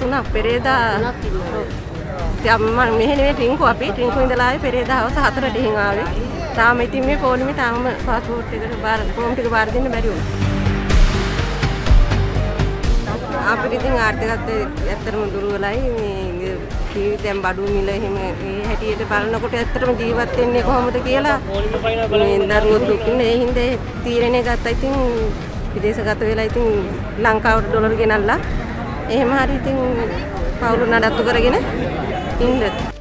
තුනක් පෙරේදා මම මෙහෙ නෙවෙයි ටින්කු අපි ටින්කු ඉඳලා ආවේ පෙරේදා හවස 4ට එහෙන් ආවේ. තාම ඉතින් මේ පොලිමේ තාම පාස්පෝර්ට් එකට බාර ෆෝම් ටික බාර දෙන්න බැරි වුණා. අපිට ඉතින් ආර්ථිකත්වය ඇත්තටම දුර්වලයි මේ දැන් බඩු මිල එහෙම ඒ හැටියට බලනකොට ඇත්තටම ජීවත් වෙන්නේ කොහොමද කියලා මේ දරුවෝ දුක් ඉන්නේ ඒ හින්දා තීරණය ගත්තා ඉතින් විදේශගත වෙලා ඉතින් ලංකාවට ඩොලර් ගෙනල්ලා එහෙම හරි ඉතින් පවුල නඩත්තු කරගෙන ඉන්න.